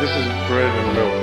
this is bread and